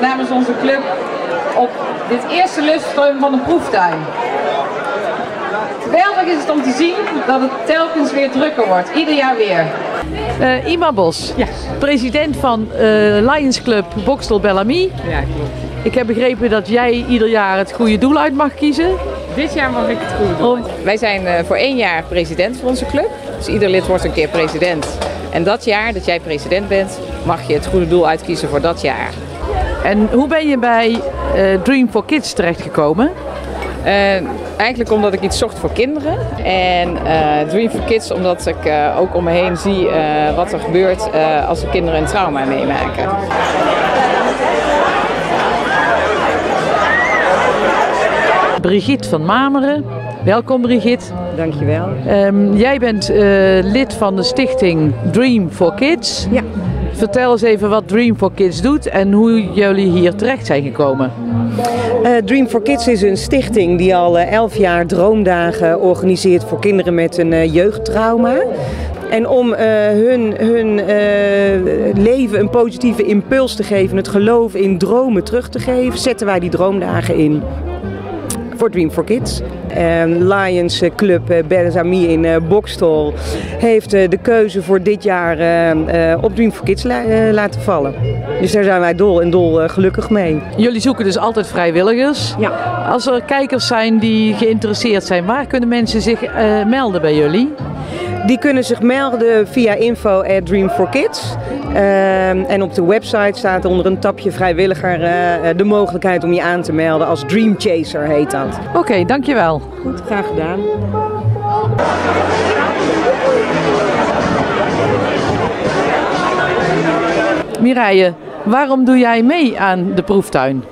namens onze club op dit eerste lustrum van de proeftuin. Geweldig is het om te zien dat het telkens weer drukker wordt, ieder jaar weer. Eh, Ima Bos, president van eh, Lions Club Bokstel Bellamy. Ja, klopt. Ik heb begrepen dat jij ieder jaar het goede doel uit mag kiezen. Dit jaar mag ik het goed doen. Wij zijn eh, voor één jaar president van onze club. Dus ieder lid wordt een keer president. En dat jaar dat jij president bent, mag je het goede doel uitkiezen voor dat jaar. En hoe ben je bij Dream for Kids terechtgekomen? Eh, eigenlijk omdat ik iets zocht voor kinderen. En eh, Dream for Kids omdat ik eh, ook om me heen zie eh, wat er gebeurt eh, als de kinderen een trauma meemaken. Brigitte van Mameren. Welkom Brigitte. Dankjewel. Ehm, jij bent eh, lid van de stichting Dream for Kids. Ja. Vertel eens even wat Dream for Kids doet en hoe jullie hier terecht zijn gekomen. Eh, Dream for Kids is een stichting die al eh, elf jaar droomdagen organiseert voor kinderen met een eh, jeugdtrauma. En om hun, hun leven een positieve impuls te geven, het geloof in dromen terug te geven, zetten wij die droomdagen in voor Dream for Kids. En Lions eh, Club Berzami in Bokstol heeft de keuze voor dit jaar eh, eh, op Dream for Kids la- laten vallen. Dus daar zijn wij dol en dol gelukkig mee. Jullie zoeken dus altijd vrijwilligers. Ja. Als er kijkers zijn die geïnteresseerd zijn, waar kunnen mensen zich melden bij jullie? Die kunnen zich melden via info at Dream for Kids. Ehm, en op de website staat onder een tapje vrijwilliger eh, de mogelijkheid om je aan te melden als Dream Chaser heet dat. Oké, dankjewel. Goed, graag gedaan. Mireille, waarom doe jij mee aan de proeftuin?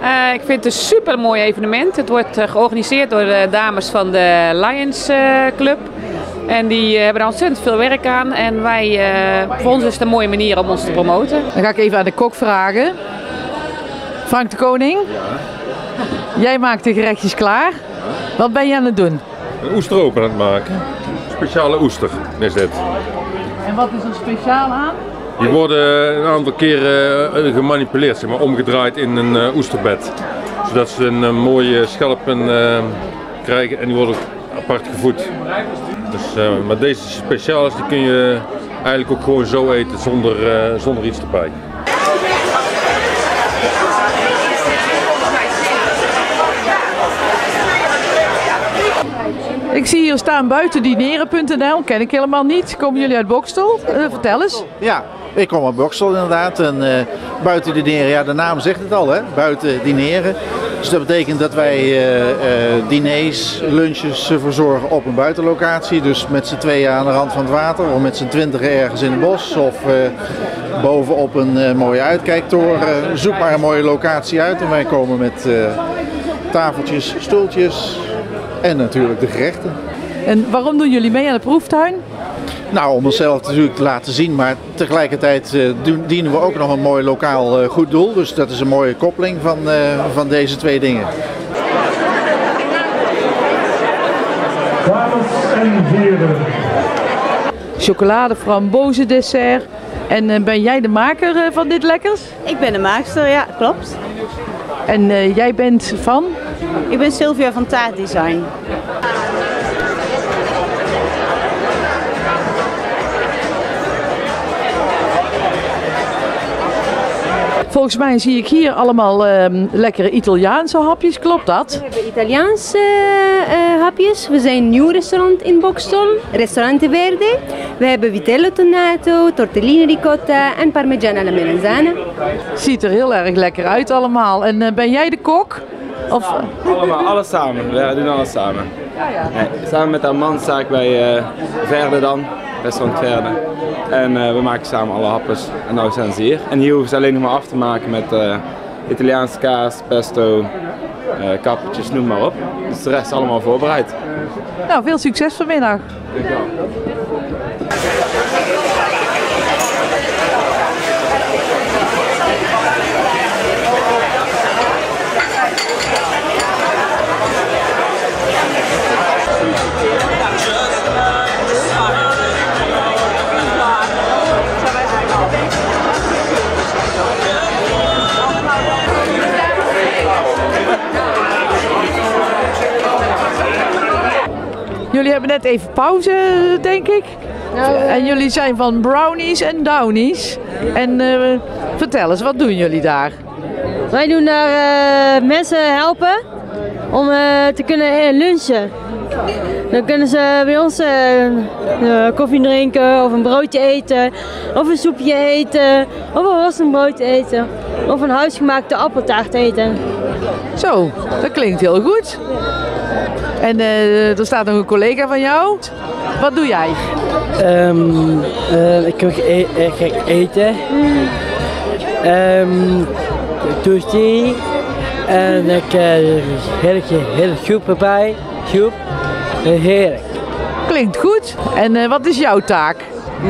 Eh, ik vind het een super mooi evenement. Het wordt eh, georganiseerd door de dames van de Lions eh, Club. En die eh, hebben er ontzettend veel werk aan. En wij, eh, voor ons is het een mooie manier om ons te promoten. Dan ga ik even aan de kok vragen. Frank de Koning? Jij maakt de gerechtjes klaar. Wat ben je aan het doen? Een oesteropen aan het maken. Speciale oester is dit. En wat is er speciaal aan? Die worden een aantal keren eh, gemanipuleerd, zeg maar, omgedraaid in een eh, oesterbed. Zodat ze een mooie schelpen eh, krijgen en die worden apart gevoed. Dus, eh, maar deze speciaal die kun je eigenlijk ook gewoon zo eten zonder, eh, zonder iets erbij. Ik zie hier staan buiten dineren.nl. Ken ik helemaal niet. Komen jullie uit Bokstel? Eh, vertel eens. Ja, ik kom uit Boksel inderdaad. En eh, buiten dineren, ja de naam zegt het al hè, buiten dineren. Dus dat betekent dat wij eh, diners, lunches verzorgen op een buitenlocatie. Dus met z'n tweeën aan de rand van het water of met z'n twintigen ergens in het bos. Of bovenop een mooie uitkijktoren. Zoek maar een mooie locatie uit en wij komen met tafeltjes, stoeltjes en natuurlijk de gerechten. En waarom doen jullie mee aan de proeftuin? Nou, om onszelf natuurlijk te laten zien, maar tegelijkertijd eh, dienen we ook nog een mooi lokaal eh, goed doel. Dus dat is een mooie koppeling van, eh, van deze twee dingen. Dames en heren, Chocolade frambozen dessert. En eh, ben jij de maker eh, van dit lekkers? Ik ben de maakster, ja, klopt. En eh, jij bent van? Ik ben Sylvia van Taart Volgens mij zie ik hier allemaal ehm, lekkere Italiaanse hapjes. Klopt dat? We hebben Italiaanse eh, hapjes. We zijn een nieuw restaurant in Bokstel, Restaurante Verde. We hebben vitello tonato, tortellini ricotta en parmigiana alla melanzane. Ziet er heel erg lekker uit allemaal. En eh, ben jij de kok? Of, Allemaal, alles samen. We doen alles samen. Nee, samen met haar man sta ik bij eh, Verde dan, restaurant Verde. En eh, we maken samen alle happers. En nou zijn ze hier. En hier hoeven ze alleen nog maar af te maken met eh, Italiaanse kaas, pesto, eh, kappertjes, noem maar op. Dus de rest allemaal voorbereid. Nou, veel succes vanmiddag. Jullie hebben net even pauze, denk ik. En jullie zijn van brownies en downies. En eh, vertel eens, wat doen jullie daar? Wij doen daar eh, mensen helpen om eh, te kunnen lunchen. Dan kunnen ze bij ons koffie drinken of een broodje eten, of een soepje eten, of een worstenbrood eten, of een huisgemaakte appeltaart eten. Zo, dat klinkt heel goed. En eh, er staat nog een collega van jou. Wat doe jij? Ehm, eh, ik ga e ga eten. Um, toastie. En ik heb heel, heel soep erbij. Soep. Heerlijk. Klinkt goed. En eh, wat is jouw taak?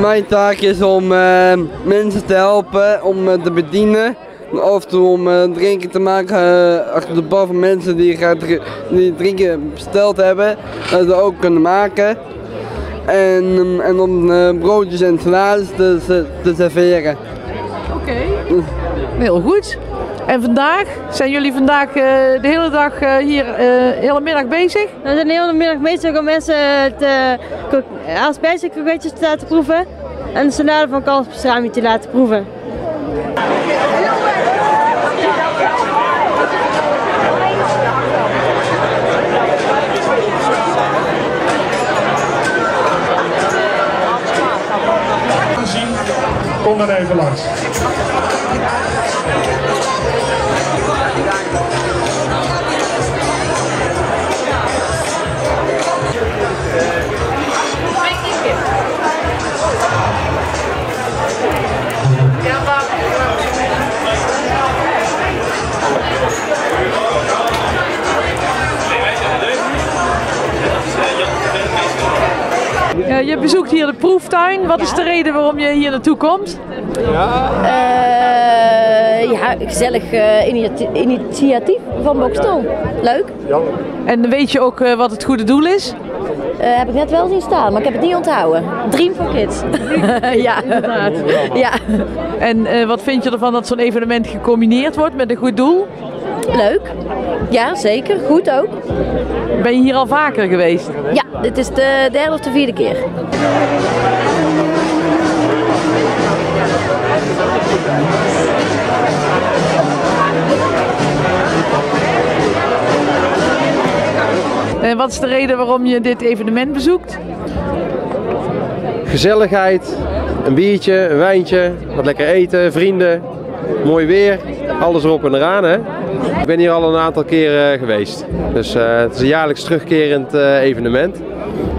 Mijn taak is om eh, mensen te helpen, om te bedienen. Af en toe om eh, drinken te maken eh, achter de bar van mensen die die drinken besteld hebben. Dat ze ook kunnen maken. En, ehm, en om eh, broodjes en salades te, te, serveren. Oké. Heel goed. En vandaag? Zijn jullie vandaag eh, de hele dag eh, hier, eh, de hele middag bezig? We zijn de hele middag bezig om mensen te, aspergekroketjes te laten proeven en de salade van kalfspastrami te laten proeven. Kom even langs. Eh, je bezoekt hier de proeftuin. Wat is de reden waarom je hier naartoe komt? Eh, ja, gezellig eh, initi- initiatief van Bokstel. Leuk. En weet je ook eh, wat het goede doel is? Eh, heb ik net wel zien staan, maar ik heb het niet onthouden. Dream for Kids. ja, inderdaad. Ja. En eh, wat vind je ervan dat zo'n evenement gecombineerd wordt met een goed doel? Leuk. Ja, zeker. Goed ook. Ben je hier al vaker geweest? Ja, dit is de derde of de vierde keer. En wat is de reden waarom je dit evenement bezoekt? Gezelligheid, een biertje, een wijntje, wat lekker eten, vrienden, mooi weer, alles erop en eraan. Hè? Ik ben hier al een aantal keren geweest. Dus eh, het is een jaarlijks terugkerend eh, evenement.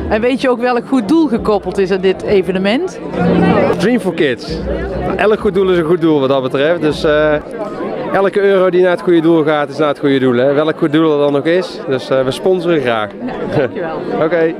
En weet je ook welk goed doel gekoppeld is aan dit evenement? Dream for Kids. Elk goed doel is een goed doel wat dat betreft. Dus eh, elke euro die naar het goede doel gaat, is naar het goede doel. Hè? Welk goed doel er dan ook is. Dus we sponsoren graag. Dankjewel. Oké.